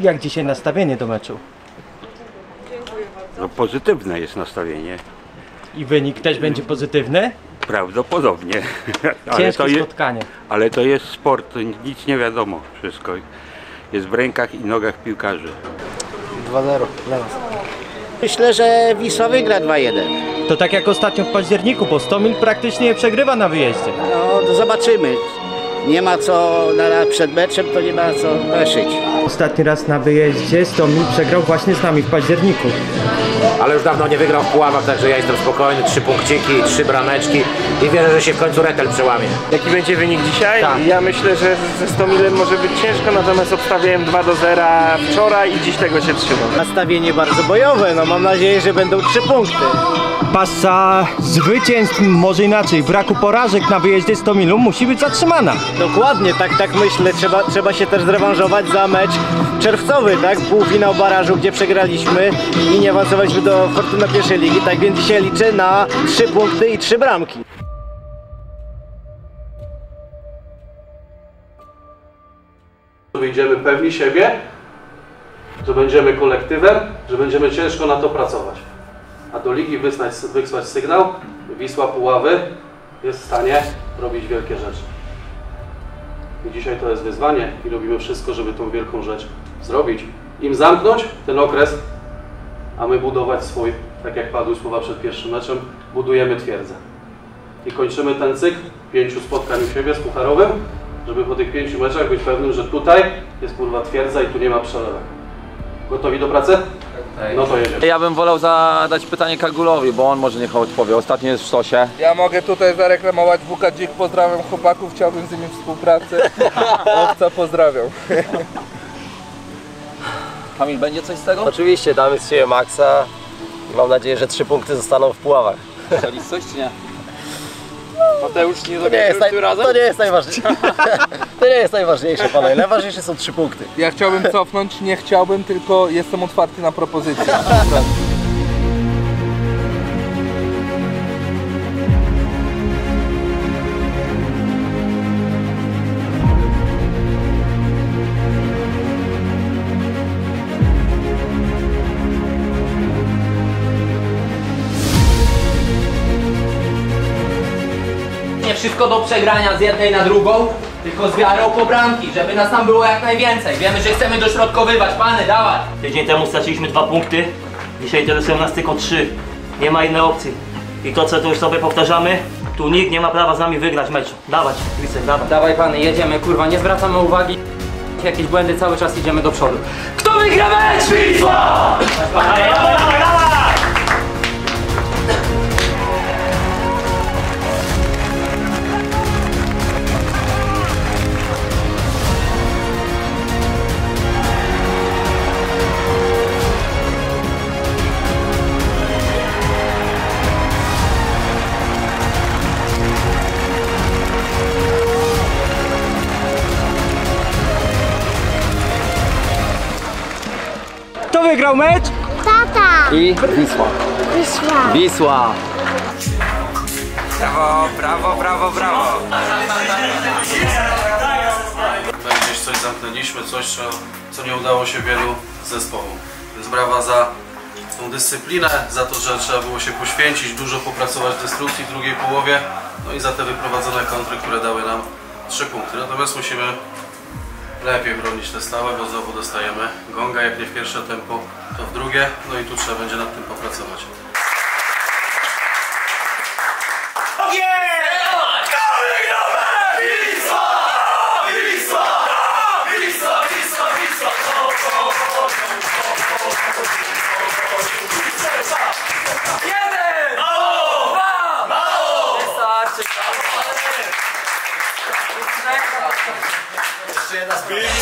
Jak dzisiaj nastawienie do meczu? No pozytywne jest nastawienie. I wynik też będzie pozytywny? Prawdopodobnie. ale, Ciężkie to je, spotkanie. ale to jest sport, nic nie wiadomo. Wszystko jest w rękach i nogach piłkarzy. 2-0 dla nas. Myślę, że Wisła wygra 2-1. To tak jak ostatnio w październiku, bo Stomil praktycznie nie przegrywa na wyjeździe. No, to zobaczymy. Nie ma co na, przed meczem, to nie ma co peszyć. Ostatni raz na wyjeździe Stomil przegrał właśnie z nami w październiku. Ale już dawno nie wygrał w Puławach, także ja jestem spokojny. Trzy punkciki, trzy brameczki i wierzę, że się w końcu Retel przełamie. Jaki będzie wynik dzisiaj? Tak. Ja myślę, że ze Stomilem może być ciężko, natomiast obstawiałem 2 do 0 wczoraj i dziś tego się trzymam. Nastawienie bardzo bojowe, no mam nadzieję, że będą trzy punkty. Pasa zwycięstw, może inaczej, braku porażek na wyjeździe Stomilu musi być zatrzymana. Dokładnie, tak, tak myślę. Trzeba, trzeba się też zrewanżować za mecz czerwcowy, tak? Półfinał barażu, gdzie przegraliśmy i nie awansowaliśmy do Fortuna pierwszej ligi. Tak więc dzisiaj liczę na trzy punkty i trzy bramki. wyjdziemy pewni siebie, że będziemy kolektywem, że będziemy ciężko na to pracować. A do ligi wysłać, wysłać sygnał, Wisła Puławy jest w stanie robić wielkie rzeczy. I dzisiaj to jest wyzwanie i robimy wszystko, żeby tą wielką rzecz zrobić. Im zamknąć ten okres, a my budować swój, tak jak padły słowa przed pierwszym meczem, budujemy twierdzę. I kończymy ten cykl pięciu spotkań u siebie z Pucharowym, żeby po tych pięciu meczach być pewnym, że tutaj jest kurwa twierdza i tu nie ma przelewek. Gotowi do pracy? No to jedziemy. Ja bym wolał zadać pytanie Kagulowi, bo on może niech odpowie. Ostatnio jest w szosie. Ja mogę tutaj zareklamować WK Dzik, pozdrawiam chłopaków, chciałbym z nimi współpracę. Owca pozdrawiam. Kamil, będzie coś z tego? Oczywiście damy z siebie maksa i mam nadzieję, że trzy punkty zostaną w Puławach. Strzelić coś czy nie? Mateusz nie To nie jest, naj... to nie jest najważniejsze. to nie jest najważniejsze, panowie. Najważniejsze są trzy punkty. Ja chciałbym cofnąć, nie chciałbym, tylko jestem otwarty na propozycje. wszystko do przegrania z jednej na drugą, tylko z wiarą po bramki, żeby nas tam było jak najwięcej. Wiemy, że chcemy dośrodkowywać, pany, dawaj! Tydzień temu straciliśmy dwa punkty, dzisiaj interesują nas tylko trzy. Nie ma innej opcji. I to, co tu już sobie powtarzamy, tu nikt nie ma prawa z nami wygrać meczu. Dawać, Lisek, dawaj. Dawaj pany, jedziemy, kurwa, nie zwracamy uwagi. Jakieś błędy, cały czas idziemy do przodu. Kto wygra mecz? Wisła! Dawaj, dawaj, dawaj, dawaj! Wygrał mecz? Tata! I Wisła. Wisła! Wisła. Brawo, brawo, brawo, brawo. Gdzieś coś zamknęliśmy, coś co, co nie udało się wielu zespołom. Więc brawa za tą dyscyplinę, za to, że trzeba było się poświęcić, dużo popracować w destrukcji w drugiej połowie, no i za te wyprowadzone kontry, które dały nam trzy punkty. Natomiast musimy lepiej bronić te stałe, bo znowu dostajemy gonga, jak nie w pierwsze tempo, to w drugie, no i tu trzeba będzie nad tym popracować. That's big.